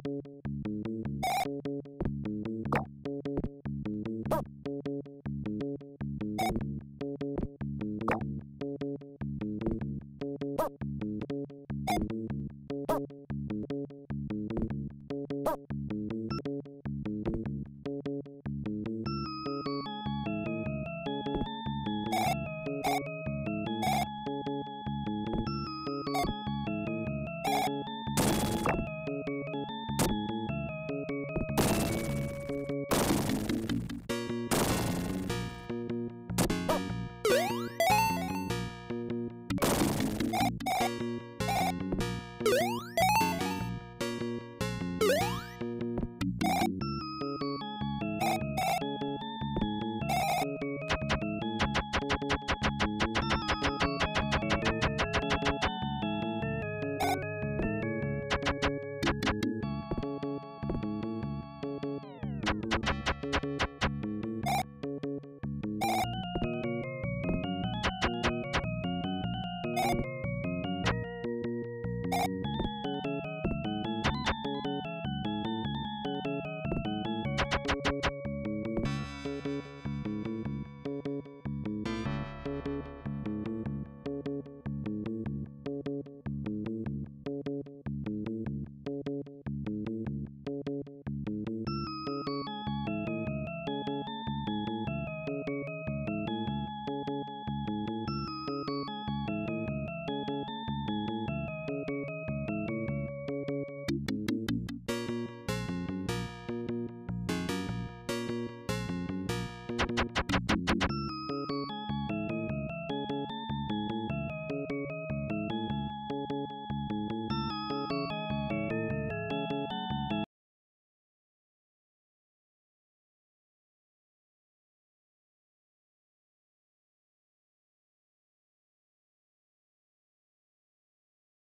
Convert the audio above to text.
Thank you.